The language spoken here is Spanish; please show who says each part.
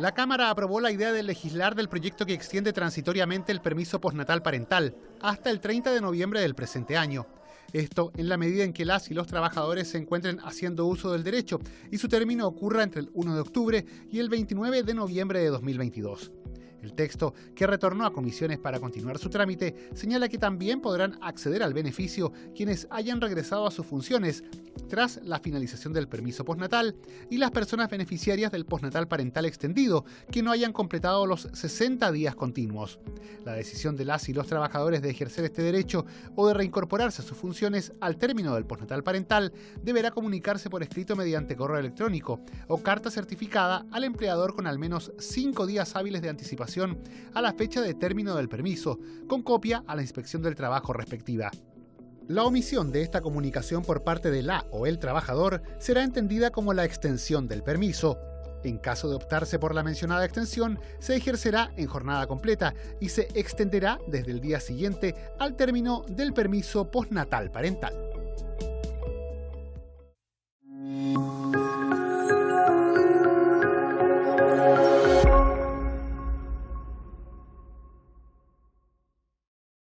Speaker 1: La Cámara aprobó la idea de legislar del proyecto que extiende transitoriamente el permiso postnatal parental hasta el 30 de noviembre del presente año. Esto en la medida en que las y los trabajadores se encuentren haciendo uso del derecho y su término ocurra entre el 1 de octubre y el 29 de noviembre de 2022. El texto, que retornó a comisiones para continuar su trámite, señala que también podrán acceder al beneficio quienes hayan regresado a sus funciones tras la finalización del permiso postnatal y las personas beneficiarias del postnatal parental extendido que no hayan completado los 60 días continuos. La decisión de las y los trabajadores de ejercer este derecho o de reincorporarse a sus funciones al término del postnatal parental deberá comunicarse por escrito mediante correo electrónico o carta certificada al empleador con al menos 5 días hábiles de anticipación a la fecha de término del permiso, con copia a la inspección del trabajo respectiva. La omisión de esta comunicación por parte de la o el trabajador será entendida como la extensión del permiso. En caso de optarse por la mencionada extensión, se ejercerá en jornada completa y se extenderá desde el día siguiente al término del permiso postnatal parental.